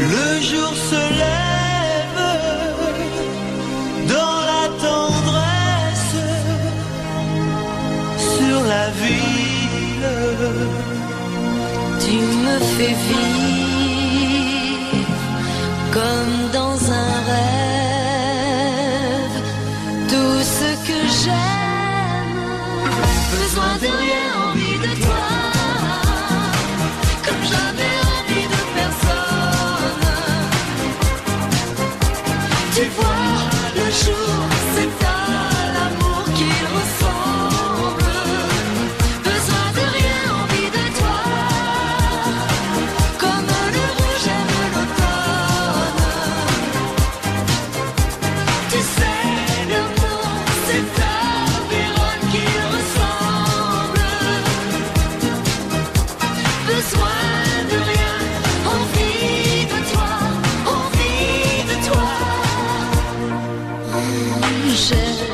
le jour se lève dans la tendresse sur la ville. Tu me fais vivre comme beautiful. 一